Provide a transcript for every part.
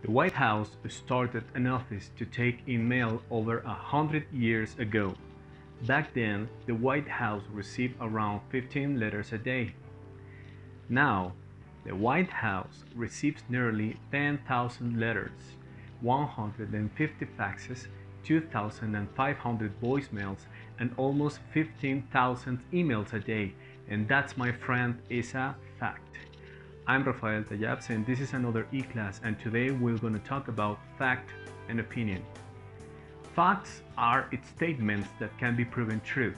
The White House started an office to take in mail over a hundred years ago. Back then, the White House received around 15 letters a day. Now, the White House receives nearly 10,000 letters, 150 faxes, 2,500 voicemails, and almost 15,000 emails a day. And that's, my friend, is a fact. I'm Rafael Tayabs and this is another e-class and today we're going to talk about fact and opinion. Facts are its statements that can be proven true.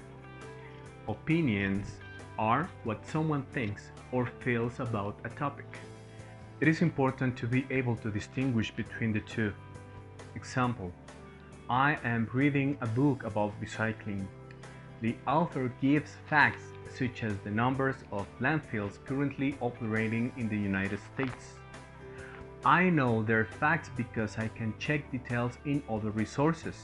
Opinions are what someone thinks or feels about a topic. It is important to be able to distinguish between the two. Example, I am reading a book about recycling. The author gives facts such as the numbers of landfills currently operating in the United States. I know their facts because I can check details in other resources.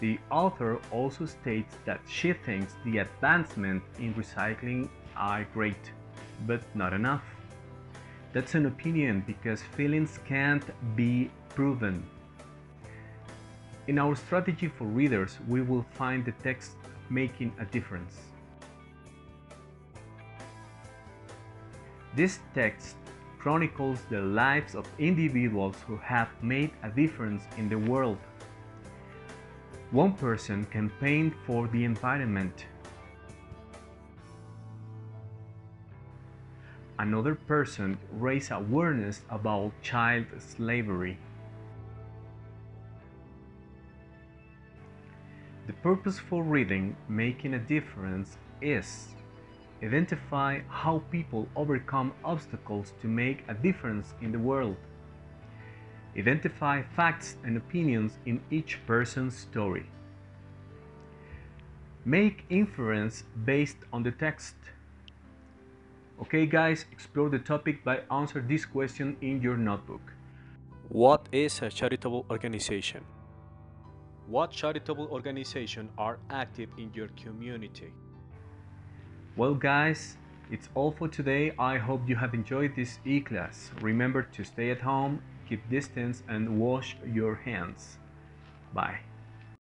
The author also states that she thinks the advancement in recycling are great, but not enough. That's an opinion because feelings can't be proven. In our strategy for readers, we will find the text making a difference. This text chronicles the lives of individuals who have made a difference in the world. One person campaigned for the environment. Another person raised awareness about child slavery. The purpose for reading Making a Difference is Identify how people overcome obstacles to make a difference in the world. Identify facts and opinions in each person's story. Make inference based on the text. Okay guys, explore the topic by answer this question in your notebook. What is a charitable organization? What charitable organizations are active in your community? Well guys, it's all for today. I hope you have enjoyed this e-class. Remember to stay at home, keep distance and wash your hands. Bye.